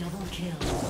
Double kill.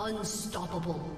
Unstoppable.